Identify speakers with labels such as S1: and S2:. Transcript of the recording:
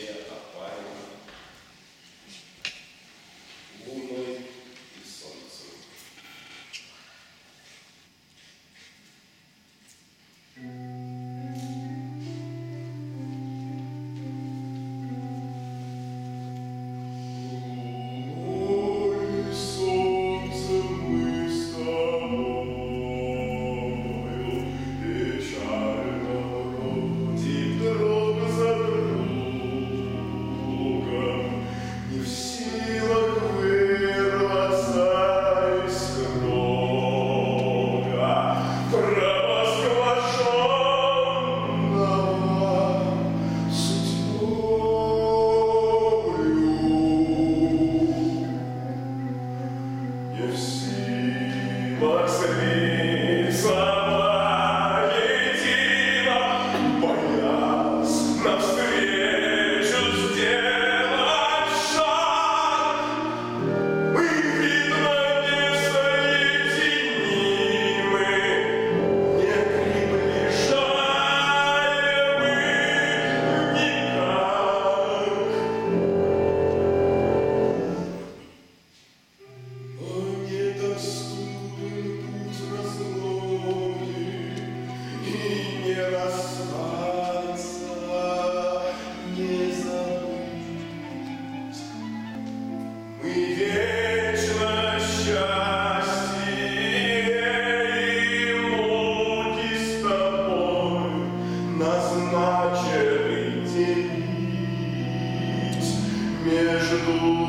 S1: Yeah. Blessed be